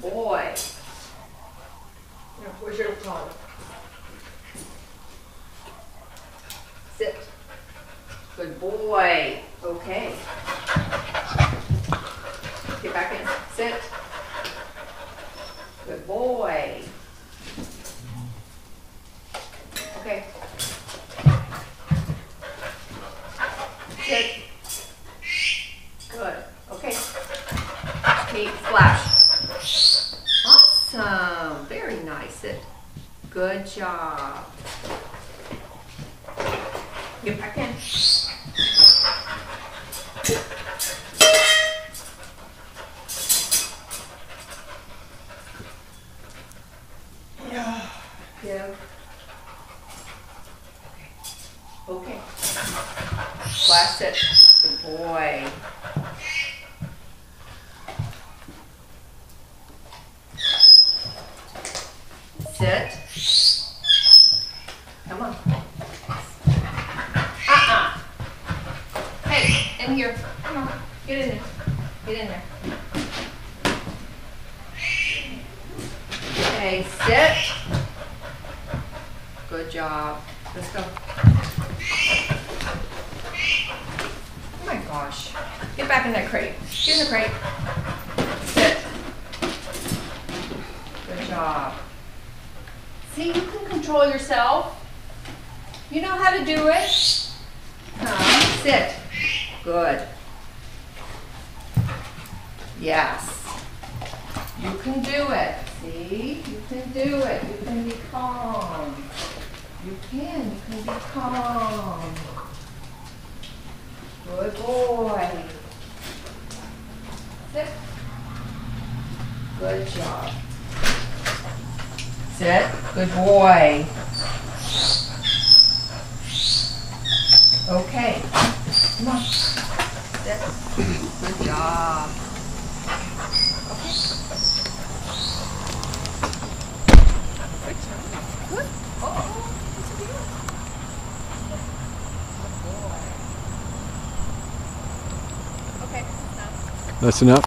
Boy. Now, where's your collar? Sit. Good boy. Okay. Get back in. Sit. Good boy. Okay. Sit. Good. Okay. Kate, splash. Awesome. Very nice. Sit. Good job. Get back in. Give. Okay. Splash sit. Good boy. Sit. Come on. Uh-uh. Hey, in here. Come on. Get in there. Get in there. Okay, sit. Good job. Let's go. Oh my gosh. Get back in that crate. Get in the crate. Sit. Good job. See, you can control yourself. You know how to do it. Come, sit. Good. Yes. You can do it. See? You can do it. You can be calm. You can. You can be calm. Good boy. Sit. Good job. Sit. Good boy. Okay. Come on. Sit. Good job. Okay. Good. Boy. Okay. That's enough.